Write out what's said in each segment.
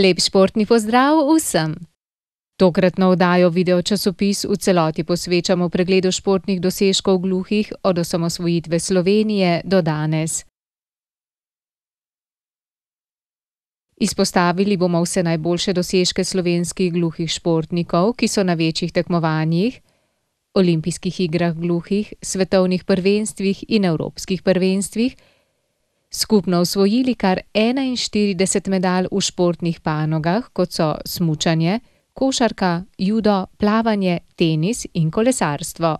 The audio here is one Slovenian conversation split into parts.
Lep športni pozdrav vsem! Tokratno oddajo Video časopis v celoti posvečamo pregledu športnih dosežkov gluhih od osamosvojitve Slovenije do danes. Izpostavili bomo vse najboljše dosežke slovenskih gluhih športnikov, ki so na večjih tekmovanjih, olimpijskih igrah gluhih, svetovnih prvenstvih in evropskih prvenstvih, skupno osvojili kar enainštirideset medalj v športnih panogah, kot so smučanje, košarka, judo, plavanje, tenis in kolesarstvo.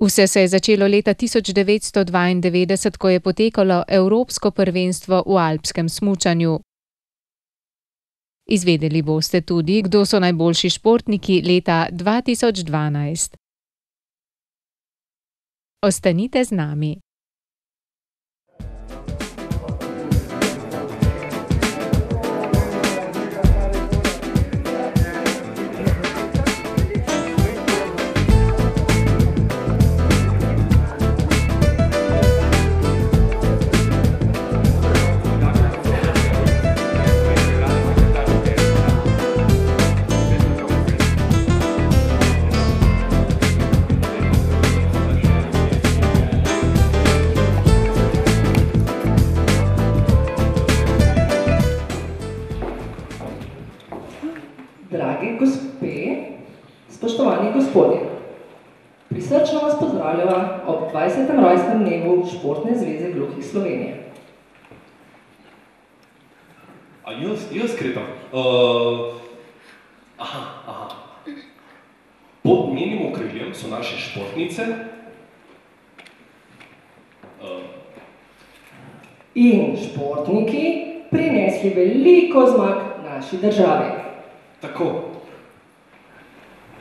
Vse se je začelo leta tisoč devetsto dvaindevetdeset, ko je potekalo evropsko prvenstvo v alpskem smučanju. Izvedeli boste tudi, kdo so najboljši športniki leta dva tisoč dvanajst. Ostanite z nami. Športne zveze gluhih Slovenije. A jaz, jaz kritam? aha, Pod njenim okriljem so naše športnice, In športniki prinesli veliko zmag naši državi. Tako.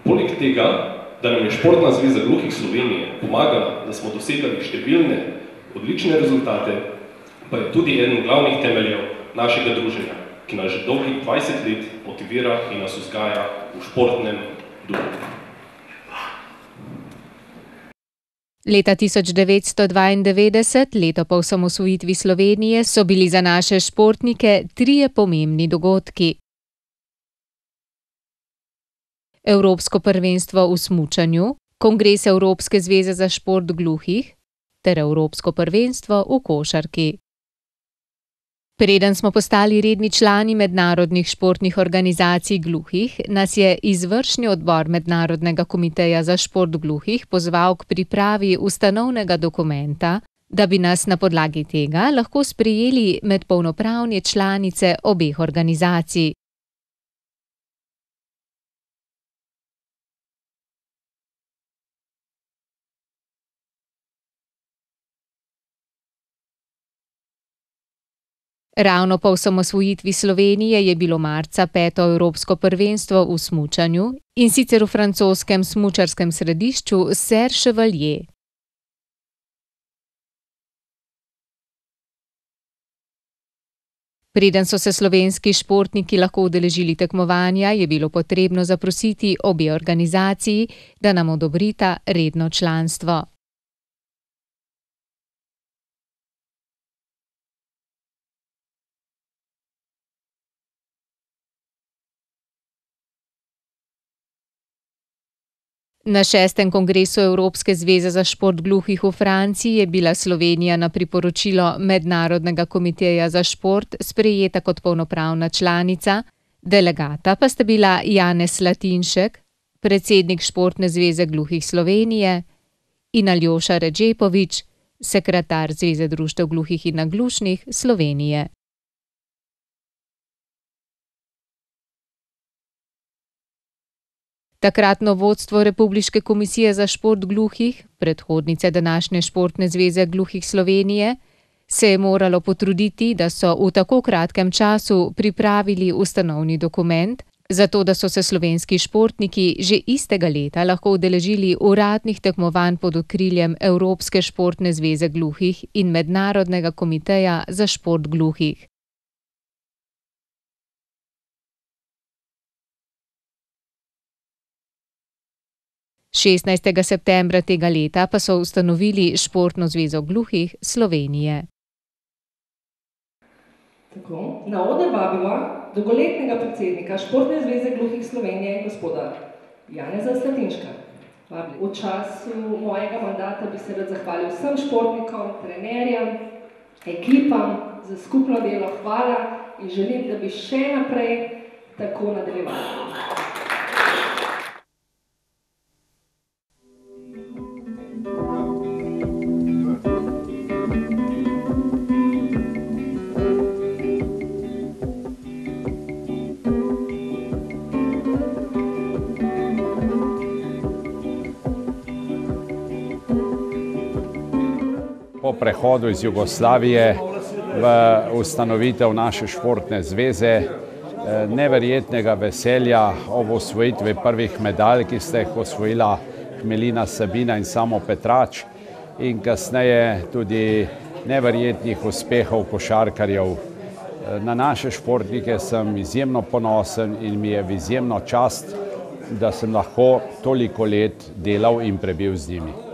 Poleg tega, da nam je Športna zveza gluhih Slovenije pomagala, da smo dosegali številne odlične rezultate, pa je tudi eden glavnih temeljev našega druženja, ki nas že dolgih dvajset let motivira in nas vzgaja v športnem duhu. Leta tisoč devetsto dvaindevetdeset, leto po osamosvojitvi Slovenije, so bili za naše športnike trije pomembni dogodki. Evropsko prvenstvo v smučanju, kongres Evropske zveze za šport gluhih ter evropsko prvenstvo v košarki. Preden smo postali redni člani mednarodnih športnih organizacij gluhih, nas je izvršni odbor Mednarodnega komiteja za šport gluhih pozval k pripravi ustanovnega dokumenta, da bi nas na podlagi tega lahko sprejeli med polnopravne članice obeh organizacij. Ravno po osamosvojitvi Slovenije je bilo marca peto evropsko prvenstvo v smučanju, in sicer v francoskem smučarskem središču Serre-Chevalier. Preden so se slovenski športniki lahko udeležili tekmovanja, je bilo potrebno zaprositi obe organizaciji, da nam odobrita redno članstvo. Na šestem kongresu Evropske zveze za šport gluhih v Franciji je bila Slovenija na priporočilo Mednarodnega komiteja za šport sprejeta kot polnopravna članica, delegata pa sta bila Janez Slatinšek, predsednik Športne zveze gluhih Slovenije, in Aljoša Redzepovič, sekretar Zveze društev gluhih in naglušnih Slovenije. Takratno vodstvo Republiške komisije za šport gluhih, predhodnice današnje Športne zveze gluhih Slovenije, se je moralo potruditi, da so v tako kratkem času pripravili ustanovni dokument, zato da so se slovenski športniki že istega leta lahko udeležili uradnih tekmovanj pod okriljem Evropske športne zveze gluhih in Mednarodnega komiteja za šport gluhih. 16. septembra tega leta pa so ustanovili Športno zvezo gluhih Slovenije. Tako, na oder vabimo dolgoletnega predsednika Športne zveze gluhih Slovenije, gospoda Janeza Slatinška. V času mojega mandata bi se rad zahvalil vsem športnikom, trenerjem, ekipam za skupno delo. Hvala in želim, da bi še naprej tako nadaljevali. Po prehodu iz Jugoslavije v ustanovitev naše športne zveze, eh, neverjetnega veselja ob osvojitvi prvih medalj, ki ste jih osvojila Melina Sabina in samo Petrač in kasneje tudi neverjetnih uspehov košarkarjev. Eh, na naše športnike sem izjemno ponosen in mi je v izjemno čast, da sem lahko toliko let delal in prebil z njimi.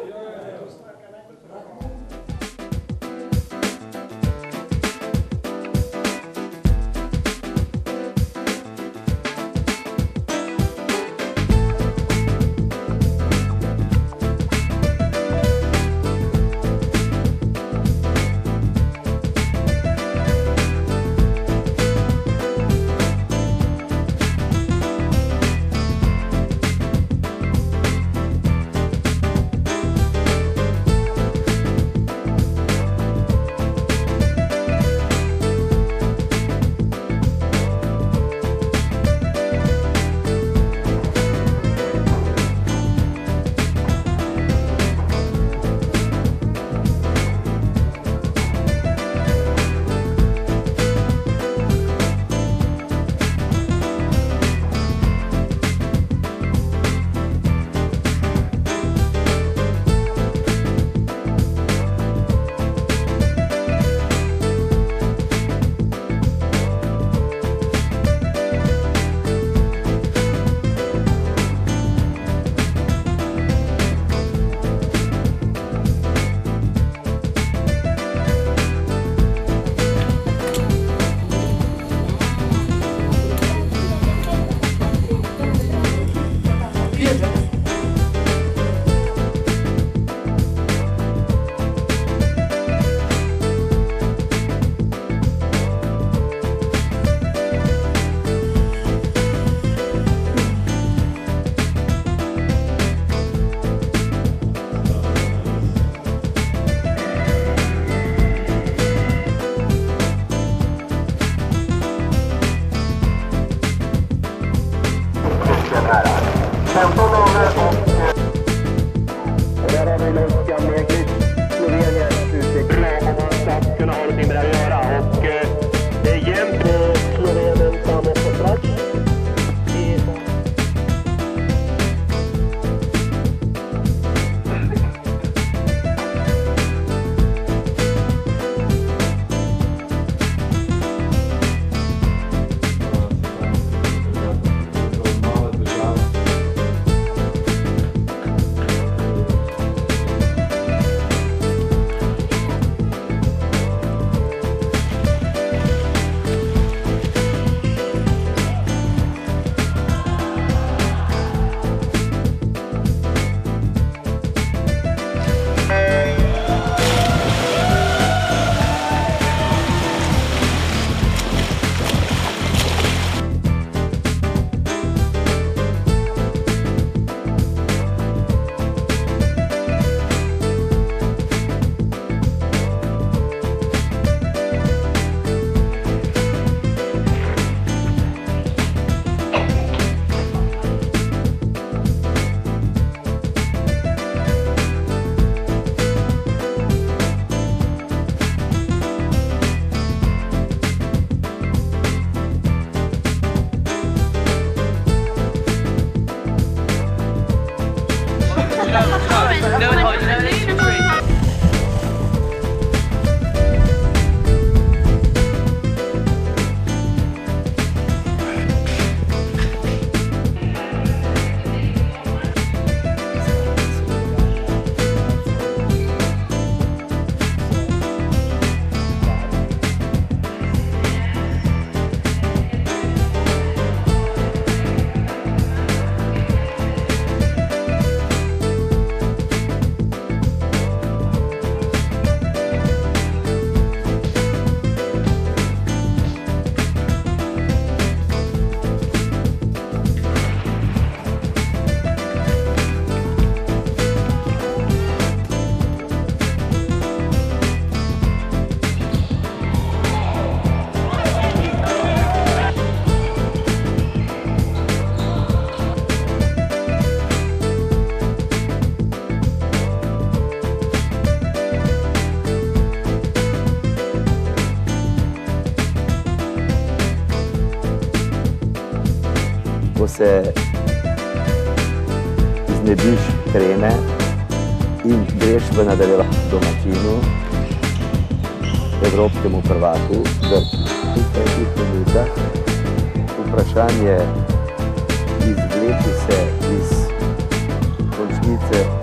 Se znebiš treme in greš v nadaljevanje domačinu, evropskemu prvaku, v petih minutah vprašanje izvleči se iz končnice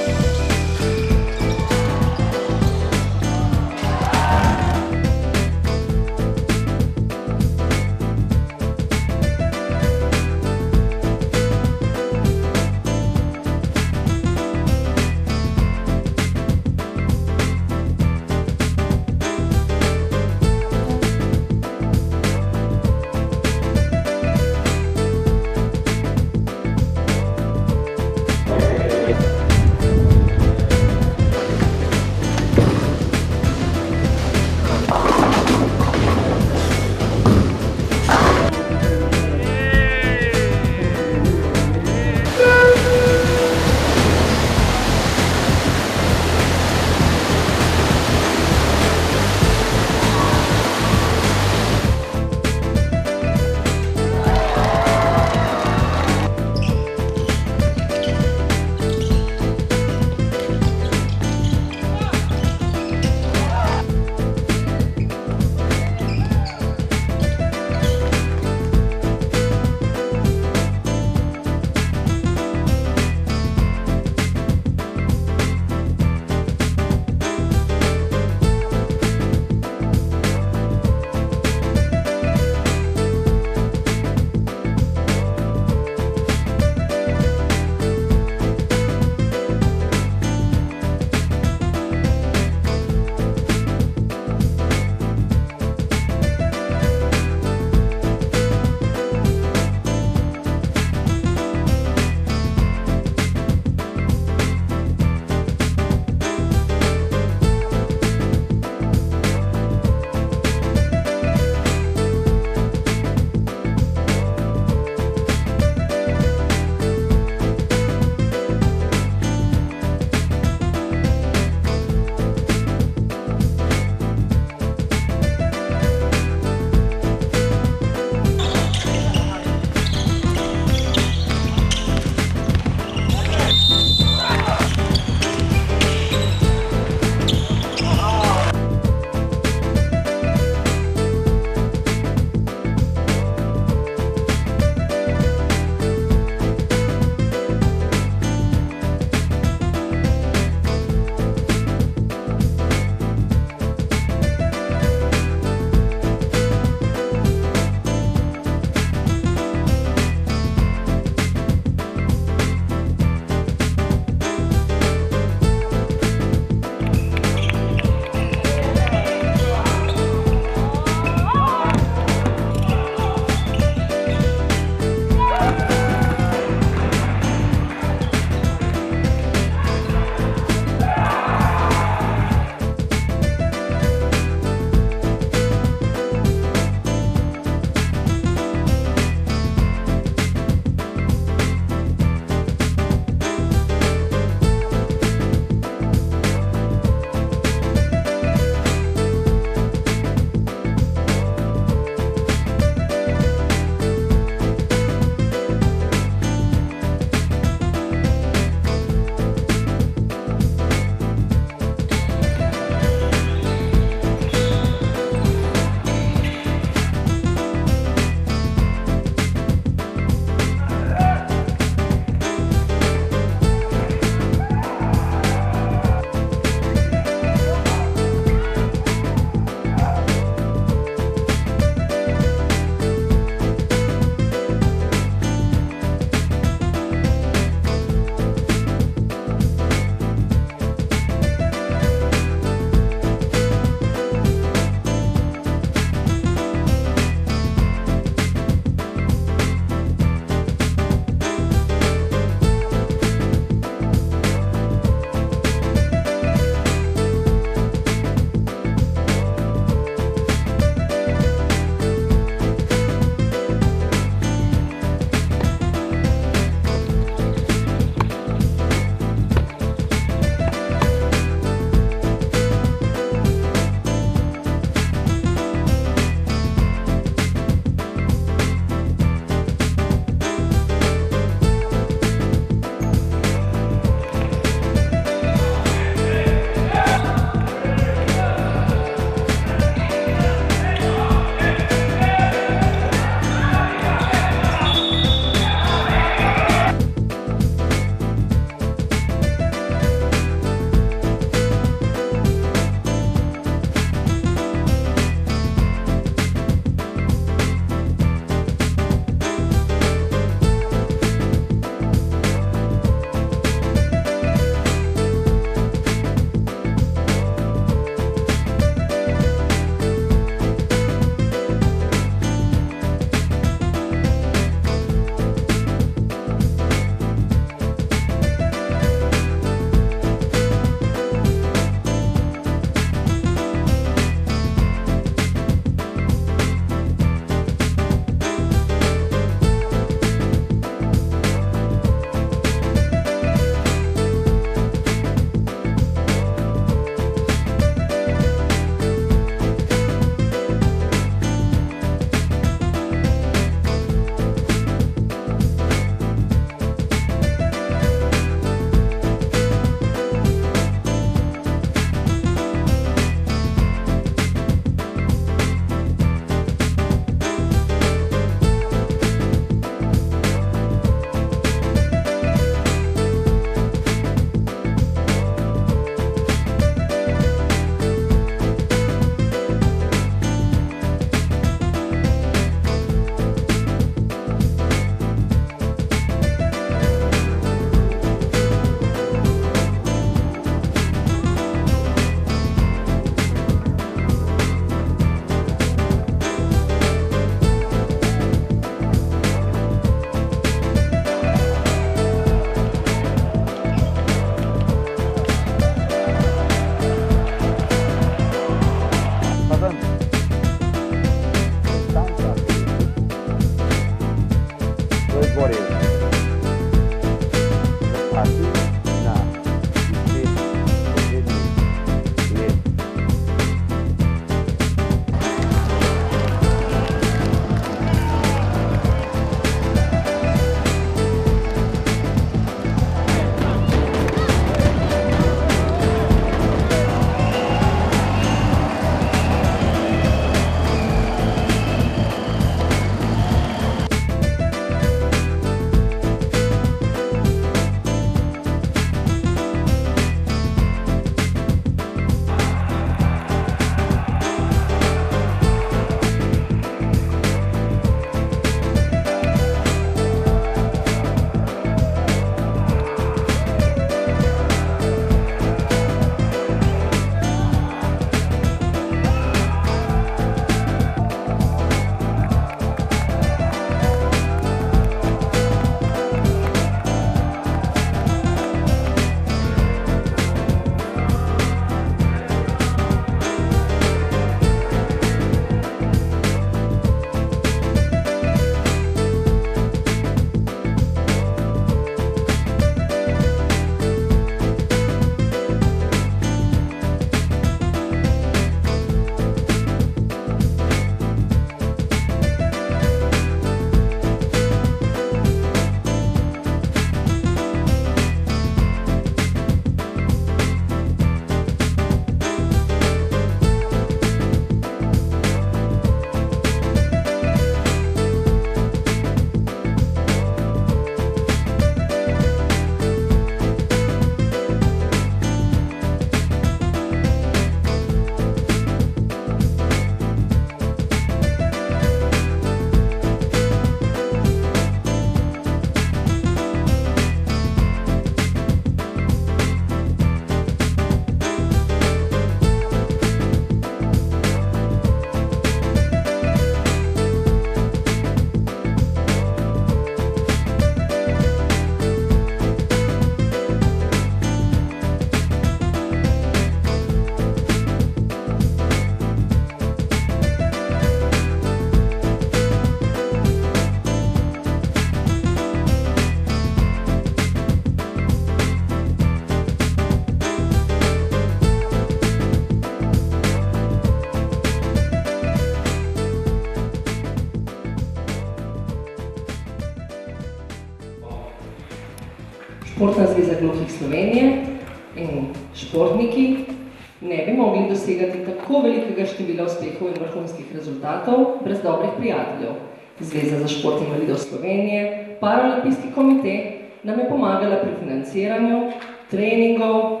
invalidov Slovenije, Paralimpijski komite nam je pomagala pri financiranju, treningov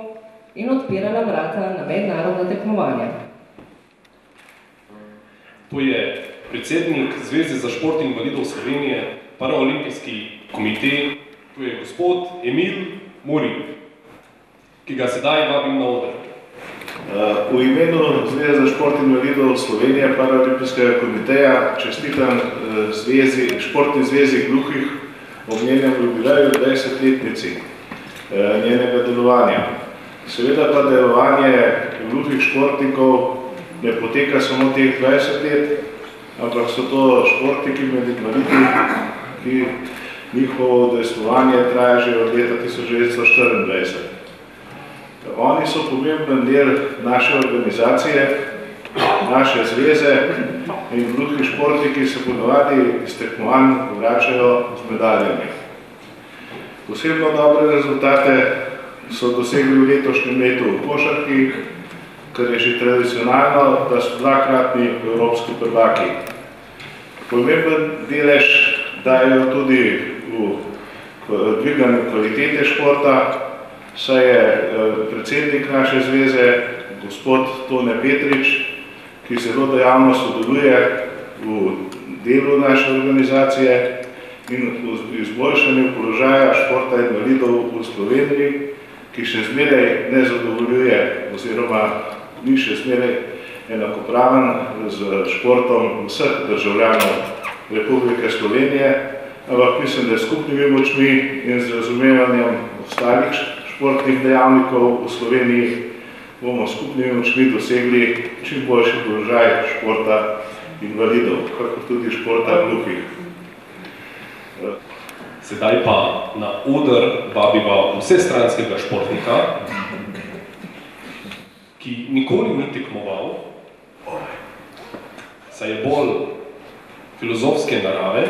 in odpirala vrata na mednarodna tekmovanja. To je predsednik Zveze za šport invalidov Slovenije, Paraolimpijski komite, to je gospod Emil Muri, ki ga sedaj vabim na oder. Uh, v imenu Zveze za šport invalidov Slovenije, Paraolimpijskega komiteja, čestitam uh, zvezi, športni zvezi gluhih ob njenem jubileju 20-letnici uh, njenega delovanja. Seveda pa delovanje gluhih športnikov ne poteka samo teh 20 let, ampak so to športniki med invalidi, ki njihovo udejstvovanje traja že od leta 1924. Oni so pomemben del naše organizacije, naše zveze in gluhi športniki se ponovadi iz tekmovanj vračajo z medaljami. Posebno dobre rezultate so dosegli v letošnjem letu v košarki, kar je že tradicionalno, da so dvakratni evropski prvaki. Pomemben delež dajo tudi v dviganju kvalitete športa, saj je eh, predsednik naše zveze, gospod Tone Petrič, ki zelo dejavno sodeluje v delu naše organizacije in v izboljšanju položaja športa invalidov v Sloveniji, ki še zmeraj ne zadovoljuje oziroma ni še zmeraj enakopraven z športom vseh državljanov Republike Slovenije, ampak mislim, da je skupnimi močmi in z razumevanjem ostalih športnih dejavnikov v Sloveniji bomo skupnimi močmi dosegli čim boljši položaj športa invalidov, kako tudi športa gluhih. Sedaj pa na oder vabiva vse stranskega športnika, ki nikoli ni tekmoval, saj je bolj filozofske narave,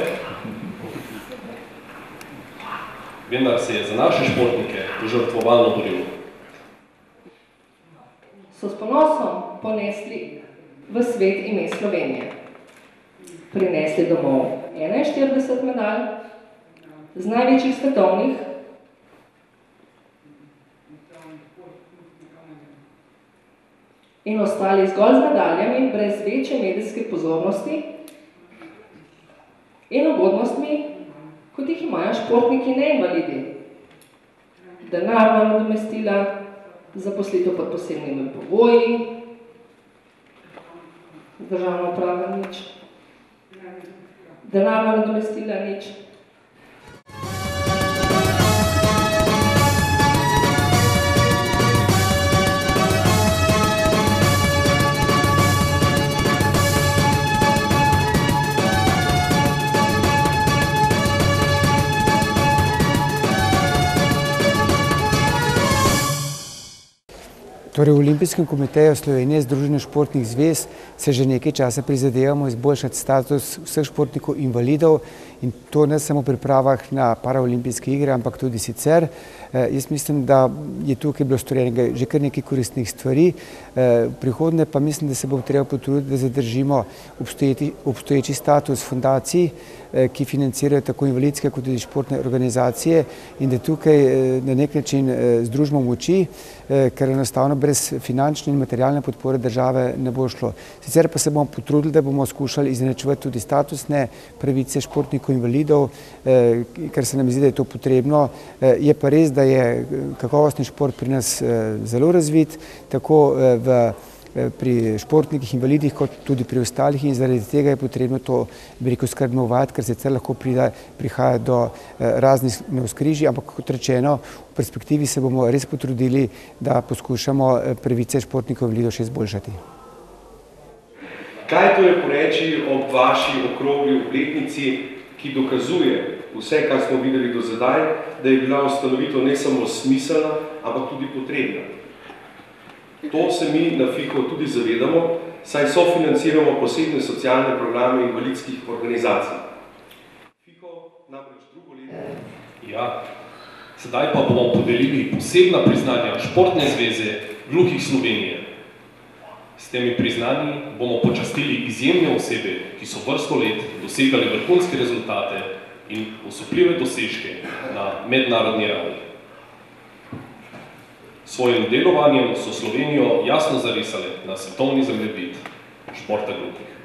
vendar se je za naše športnike požrtvovalno boril. So s ponosom ponesli v svet ime Slovenije. Prinesli domov 41 medalj z največjih svetovnih in ostali zgolj z medaljami brez večje medijske pozornosti in ugodnostmi, kot jih imajo športniki neinvalidi. Denarna nadomestila, zaposlitev pod posebnimi pogoji, državna uprava nič, denarna nadomestila nič, Torej, v Olimpijskem komiteju Slovenije Združenja športnih zvez se že nekaj časa prizadevamo izboljšati status vseh športnikov invalidov in to ne samo pri pravah na paraolimpijske igre, ampak tudi sicer. Eh, jaz mislim, da je tukaj bilo storjenega že kar nekaj koristnih stvari. Eh, v prihodnje pa mislim, da se bo treba potruditi, da zadržimo obstoječi, obstoječi status fundacij, eh, ki financirajo tako invalidske kot tudi športne organizacije in da tukaj na nek način združimo moči, ker enostavno brez finančne in materialne podpore države ne bo šlo. Sicer pa se bomo potrudili, da bomo skušali izenačevati tudi statusne pravice športnikov invalidov, ker se nam zdi, da je to potrebno. Je pa res, da je kakovostni šport pri nas zelo razvit, tako v pri športnikih, invalidih, kot tudi pri ostalih in zaradi tega je potrebno to, rekel, skrbno uvajati, ker sicer lahko prihaja do raznih neuskrižij, ampak kot rečeno, v perspektivi se bomo res potrudili, da poskušamo pravice športnikov invalidov še izboljšati. Kaj to je poreči ob vaši okrogli obletnici, ki dokazuje vse, kar smo videli do zadaj, da je bila ustanovitev ne samo smiselna, ampak tudi potrebna? To se mi na FIKO tudi zavedamo, saj sofinanciramo posebne socialne programe invalidskih organizacij. FIKO namreč drugo leto... Ja, Sedaj pa bomo podelili posebna priznanja Športne zveze gluhih Slovenije. S temi priznanji bomo počastili izjemne osebe, ki so vrsto let dosegali vrhunske rezultate in osupljive dosežke na mednarodni ravni. Svojim delovanjem so Slovenijo jasno zarisale na svetovni zemljevid športa gluhih.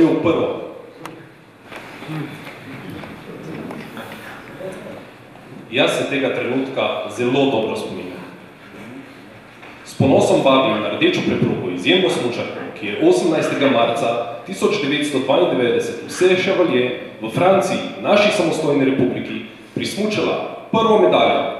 Kdo je prvo? Jaz se tega trenutka zelo dobro spominjam. S ponosom vabim na rdečo preprogo izjemno smučarko, ki je 18. marca 1992 vse ševalje v Franciji, naši samostojni republiki, prismučala prvo medaljo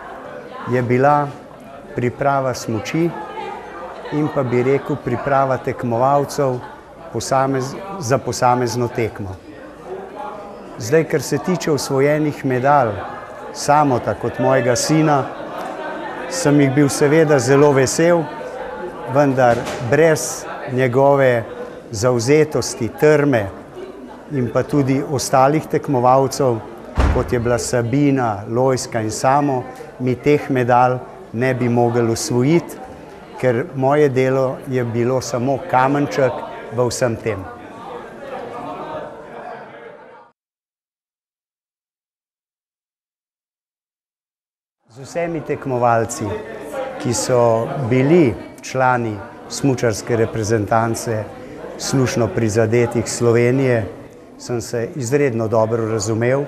je bila priprava smuči in pa bi rekel priprava tekmovalcev posamez, za posamezno tekmo. Zdaj, kar se tiče osvojenih medalj, samo tako kot mojega sina, sem jih bil seveda zelo vesel, vendar brez njegove zauzetosti, trme in pa tudi ostalih tekmovalcev, kot je bila Sabina, Lojska in samo, mi teh medalj ne bi mogli usvojiti, ker moje delo je bilo samo kamenček v vsem tem. Z vsemi tekmovalci, ki so bili člani smučarske reprezentance slušno prizadetih Slovenije, sem se izredno dobro razumel,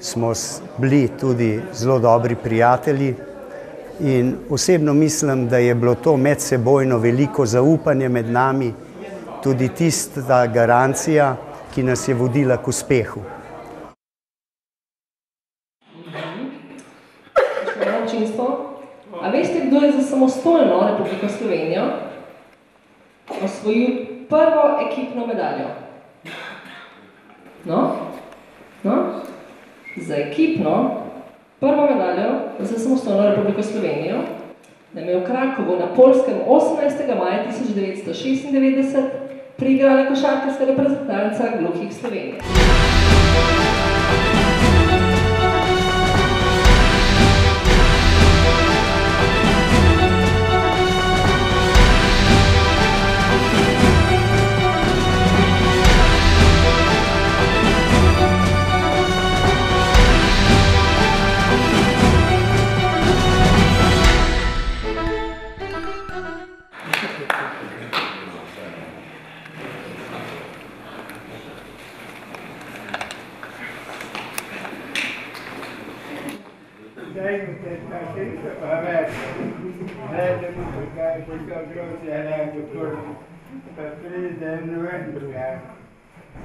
smo bili tudi zelo dobri prijatelji in osebno mislim, da je bilo to medsebojno veliko zaupanje med nami, tudi tista garancija, ki nas je vodila k uspehu. A veste, kdo je za samostojno Republiko Slovenijo osvojil prvo ekipno medaljo? No? No? Za ekipno prvo medaljo za samostojno Republiko Slovenijo nam je v Krakovu na Polskem 18. maja 1996 priigrala košarkarska reprezentanca gluhih Slovenije.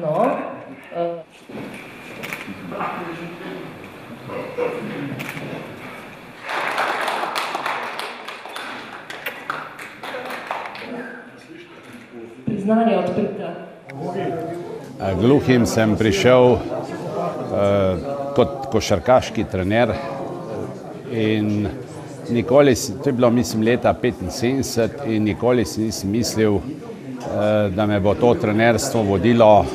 No, uh, priznanje od Petra. Gluhim sem prišel uh, kot košarkaški trener in nikoli, to je bilo mislim leta 75 in nikoli si nisem mislil, uh, da me bo to trenerstvo vodilo uh,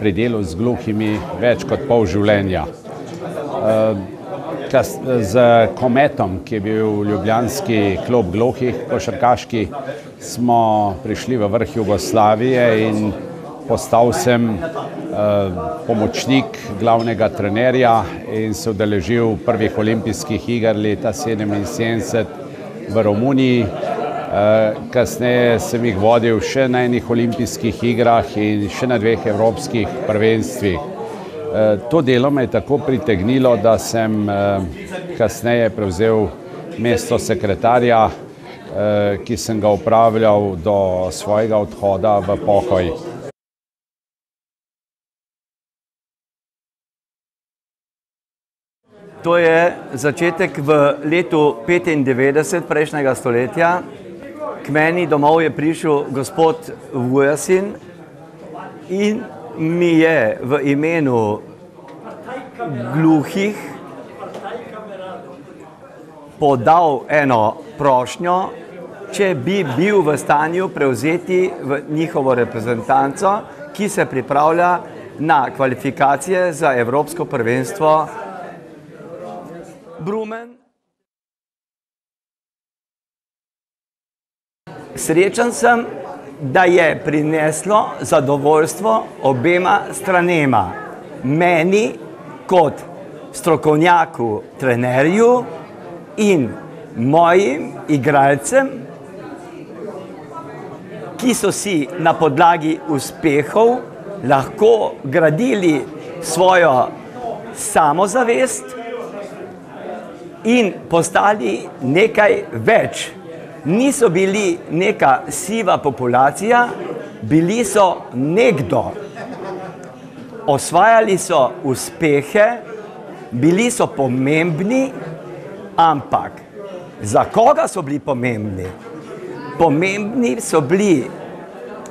pri delu z gluhimi več kot pol življenja. Uh, kas, z kometom, ki je bil ljubljanski klub gluhih košarkaški, smo prišli v vrh Jugoslavije in postal sem uh, pomočnik glavnega trenerja in se udeležil prvih olimpijskih iger leta 77 v Romuniji. Uh, kasneje sem jih vodil še na enih olimpijskih igrah in še na dveh evropskih prvenstvih. Uh, to delo me je tako pritegnilo, da sem uh, kasneje prevzel mesto sekretarja, uh, ki sem ga upravljal do svojega odhoda v pokoj. To je začetek v letu 95 prejšnjega stoletja. K meni domov je prišel gospod Vujasin in mi je v imenu gluhih podal eno prošnjo, če bi bil v stanju prevzeti v njihovo reprezentanco, ki se pripravlja na kvalifikacije za Evropsko prvenstvo Brumen. Srečen sem, da je prineslo zadovoljstvo obema stranema. Meni kot strokovnjaku, trenerju in mojim igralcem, ki so si na podlagi uspehov lahko gradili svojo samozavest in postali nekaj več. Niso bili neka siva populacija, bili so nekdo. Osvajali so uspehe, bili so pomembni, ampak za koga so bili pomembni? Pomembni so bili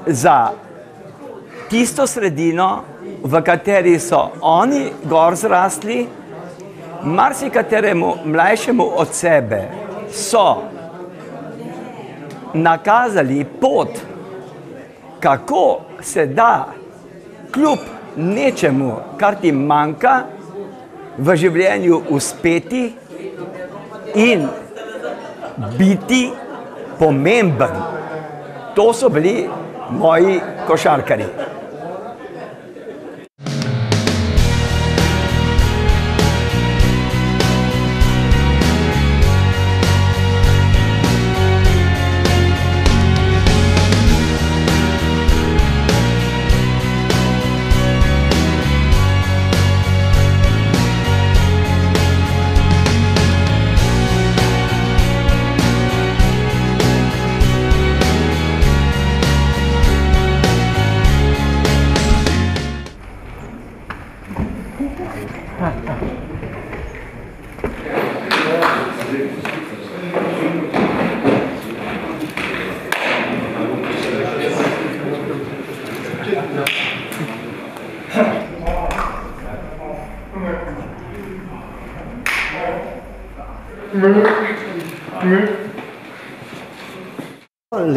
za tisto sredino, v kateri so oni gor zrasli, marsikateremu mlajšemu od sebe so nakazali pot, kako se da kljub nečemu, kar ti manjka v življenju uspeti in biti pomemben. To so bili moji košarkari.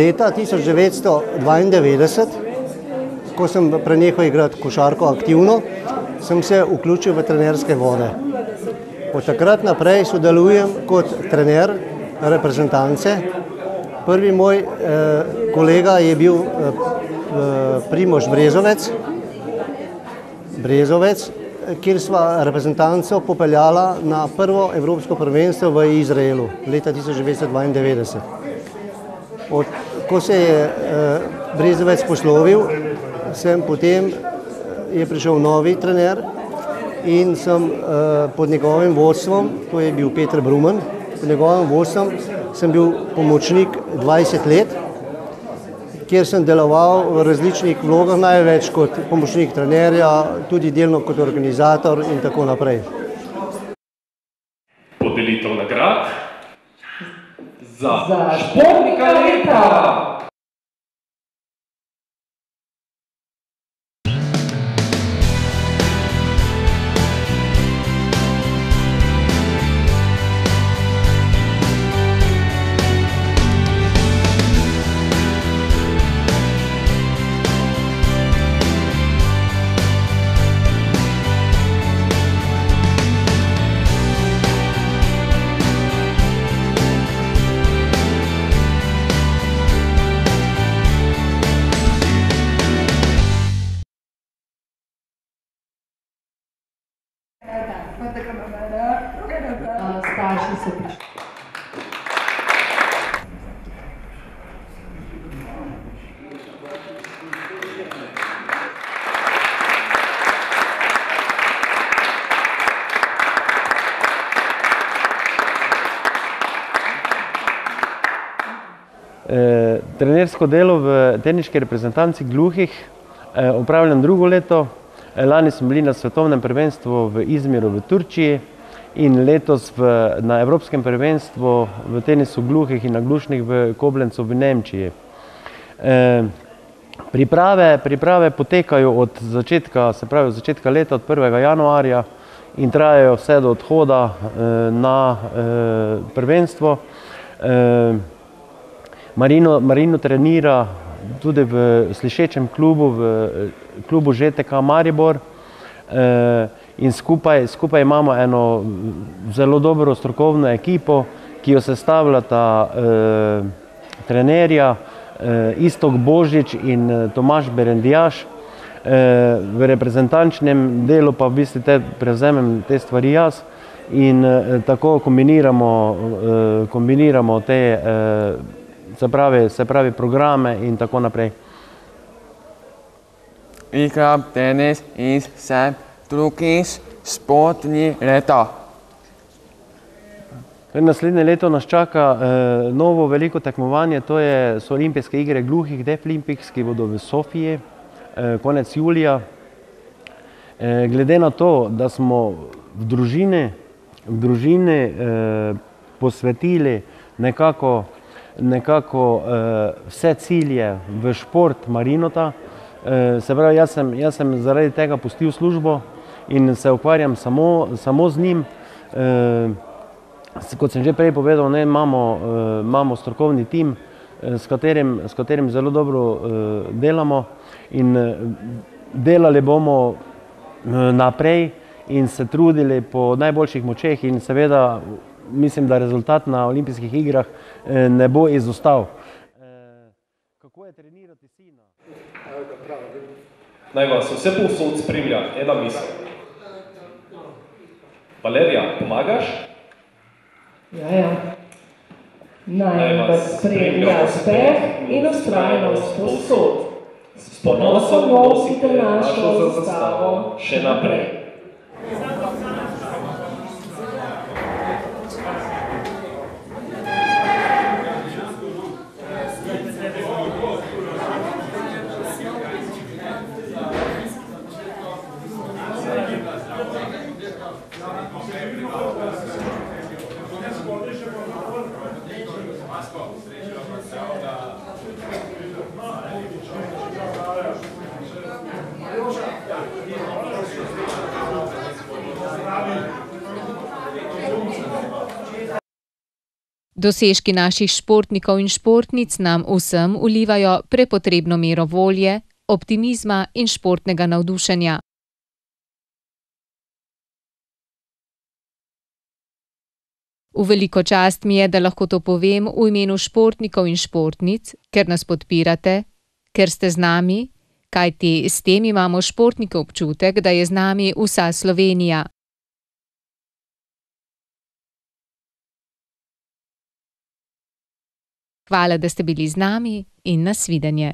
Leta 1992, ko sem prenehal igrati košarko aktivno, sem se vključil v trenerske vode. Od takrat naprej sodelujem kot trener reprezentance. Prvi moj eh, kolega je bil eh, Primož Brezovec, Brezovec, kjer sva reprezentanco popeljala na prvo evropsko prvenstvo v Izraelu leta 1992. Od, ko se je eh, Brezovec poslovil, sem potem je prišel novi trener in sem eh, pod njegovim vodstvom, to je bil Petr Brumen, pod njegovim vodstvom sem bil pomočnik 20 let kjer sem deloval v različnih vlogah, največ kot pomočnik trenerja, tudi delno kot organizator in tako naprej. Za, za športnika leta. Trenersko delo v teniški reprezentanci gluhih eh, opravljam drugo leto. Eh, lani smo bili na svetovnem prvenstvu v Izmiru v Turčiji in letos v, na Evropskem prvenstvu v tenisu gluhih in naglušnih v Koblencu v Nemčiji. Eh, priprave, priprave potekajo od začetka, se pravi od začetka leta, od 1. januarja in trajajo vse do odhoda eh, na prvenstvo. Marino, Marino trenira tudi v slišečem klubu, v klubu ŽTK Maribor in skupaj, skupaj imamo eno zelo dobro strokovno ekipo, ki jo sestavljata trenerja Istok Božič in Tomaš Berendijaš. V reprezentančnem delu pa v bistvu te prevzemem te stvari jaz in tako kombiniramo, kombiniramo te se pravi, se pravi programe in tako naprej. Igram tenis in sem drugi športni leta. Naslednje leto nas čaka eh, novo veliko tekmovanje, to je, so olimpijske igre gluhih, Deaflympics, ki bodo v Sofiji eh, konec julija. Eh, glede na to, da smo v družini, v družini eh, posvetili nekako nekako uh, vse cilje v šport Marinota. Uh, se pravi, jaz sem, jaz sem zaradi tega pustil službo in se ukvarjam samo, samo z njim. Uh, kot sem že prej povedal, ne, imamo, imamo strokovni tim, s, katerim, s katerim zelo dobro delamo in delali bomo naprej in se trudili po najboljših močeh in seveda mislim, da rezultat na olimpijskih igrah eh, ne bo izostal. Eh, kako je trenirati sina? Naj vas vse povsod spremlja ena misel. Valerija, pomagaš? Ja, ja. Naj vas spremlja uspeh in ustrajnost povsod. S ponosom nosite našo zastavo še naprej. Dosežki naših športnikov in športnic nam vsem vlivajo prepotrebno mero volje, optimizma in športnega navdušenja. V veliko čast mi je, da lahko to povem v imenu športnikov in športnic, ker nas podpirate, ker ste z nami, kajti s tem imamo športniki občutek, da je z nami vsa Slovenija. Hvala, da ste bili z nami in nasvidenje.